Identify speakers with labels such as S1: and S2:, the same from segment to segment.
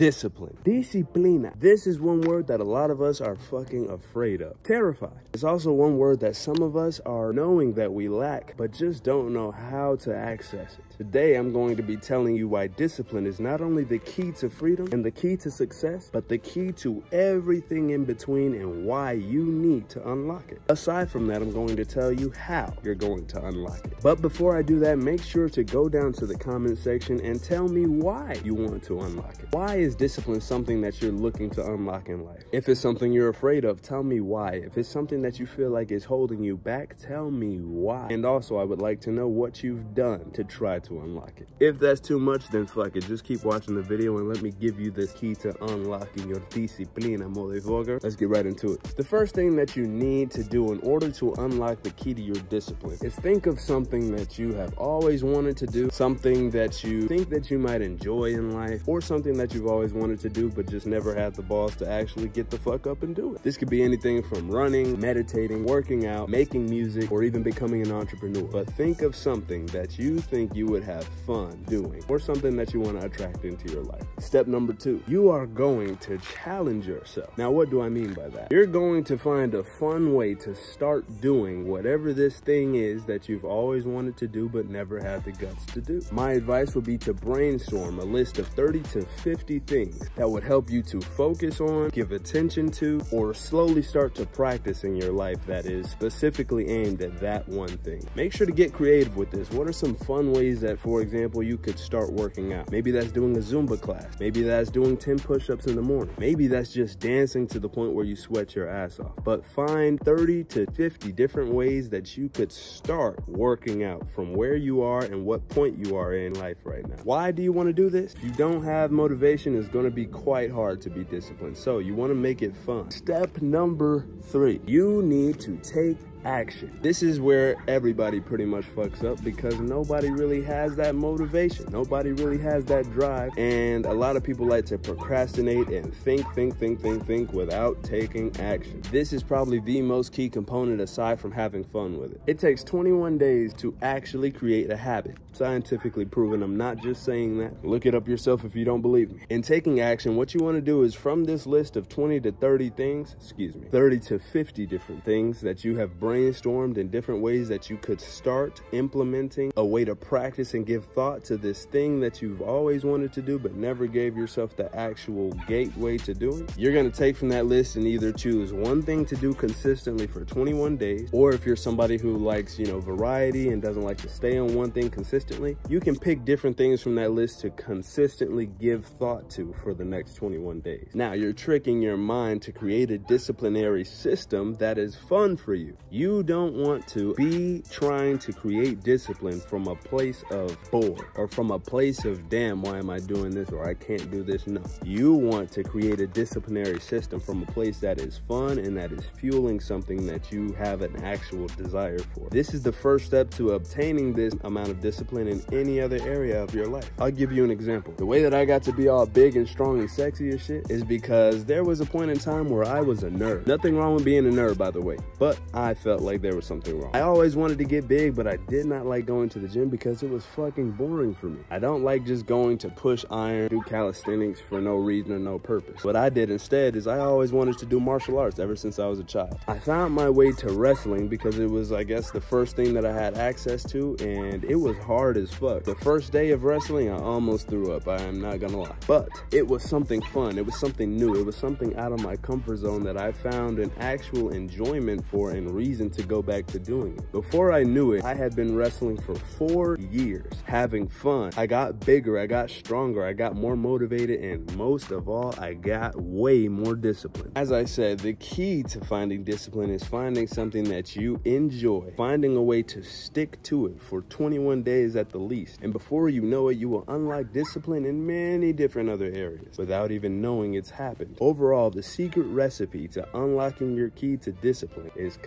S1: discipline. Disciplina. This is one word that a lot of us are fucking afraid of. Terrified. It's also one word that some of us are knowing that we lack, but just don't know how to access it. Today, I'm going to be telling you why discipline is not only the key to freedom and the key to success, but the key to everything in between and why you need to unlock it. Aside from that, I'm going to tell you how you're going to unlock it. But before I do that, make sure to go down to the comment section and tell me why you want to unlock it. Why is discipline something that you're looking to unlock in life? If it's something you're afraid of, tell me why. If it's something that you feel like is holding you back, tell me why. And also, I would like to know what you've done to try to unlock it. If that's too much, then fuck it. Just keep watching the video and let me give you the key to unlocking your disciplina, motherfucker. Let's get right into it. The first thing that you need to do in order to unlock the key to your discipline is think of something that you have always wanted to do, something that you think that you might enjoy in life, or something that you've always wanted to do but just never had the balls to actually get the fuck up and do it. This could be anything from running, meditating, working out, making music, or even becoming an entrepreneur. But think of something that you think you would would have fun doing or something that you want to attract into your life. Step number two, you are going to challenge yourself. Now, what do I mean by that? You're going to find a fun way to start doing whatever this thing is that you've always wanted to do but never had the guts to do. My advice would be to brainstorm a list of 30 to 50 things that would help you to focus on, give attention to, or slowly start to practice in your life that is specifically aimed at that one thing. Make sure to get creative with this. What are some fun ways that for example, you could start working out. Maybe that's doing a Zumba class. Maybe that's doing 10 push-ups in the morning. Maybe that's just dancing to the point where you sweat your ass off. But find 30 to 50 different ways that you could start working out from where you are and what point you are in life right now. Why do you want to do this? If you don't have motivation, it's going to be quite hard to be disciplined. So you want to make it fun. Step number three, you need to take action. This is where everybody pretty much fucks up because nobody really has that motivation. Nobody really has that drive. And a lot of people like to procrastinate and think, think, think, think, think without taking action. This is probably the most key component aside from having fun with it. It takes 21 days to actually create a habit. Scientifically proven. I'm not just saying that. Look it up yourself if you don't believe me. In taking action, what you want to do is from this list of 20 to 30 things, excuse me, 30 to 50 different things that you have brainstormed in different ways that you could start implementing a way to practice and give thought to this thing that you've always wanted to do but never gave yourself the actual gateway to doing. You're going to take from that list and either choose one thing to do consistently for 21 days or if you're somebody who likes, you know, variety and doesn't like to stay on one thing consistently, you can pick different things from that list to consistently give thought to for the next 21 days. Now, you're tricking your mind to create a disciplinary system that is fun for you. You don't want to be trying to create discipline from a place of bore or from a place of, damn, why am I doing this or I can't do this? No. You want to create a disciplinary system from a place that is fun and that is fueling something that you have an actual desire for. This is the first step to obtaining this amount of discipline in any other area of your life. I'll give you an example. The way that I got to be all big and strong and sexy and shit is because there was a point in time where I was a nerd. Nothing wrong with being a nerd, by the way, but I felt like there was something wrong. I always wanted to get big, but I did not like going to the gym because it was fucking boring for me. I don't like just going to push iron, do calisthenics for no reason or no purpose. What I did instead is I always wanted to do martial arts ever since I was a child. I found my way to wrestling because it was, I guess, the first thing that I had access to, and it was hard as fuck. The first day of wrestling, I almost threw up. I am not gonna lie. But it was something fun. It was something new. It was something out of my comfort zone that I found an actual enjoyment for and reason to go back to doing it. Before I knew it, I had been wrestling for four years, having fun. I got bigger, I got stronger, I got more motivated, and most of all, I got way more discipline. As I said, the key to finding discipline is finding something that you enjoy, finding a way to stick to it for 21 days at the least. And before you know it, you will unlock discipline in many different other areas without even knowing it's happened. Overall, the secret recipe to unlocking your key to discipline is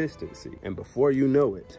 S1: consistency. And before you know it,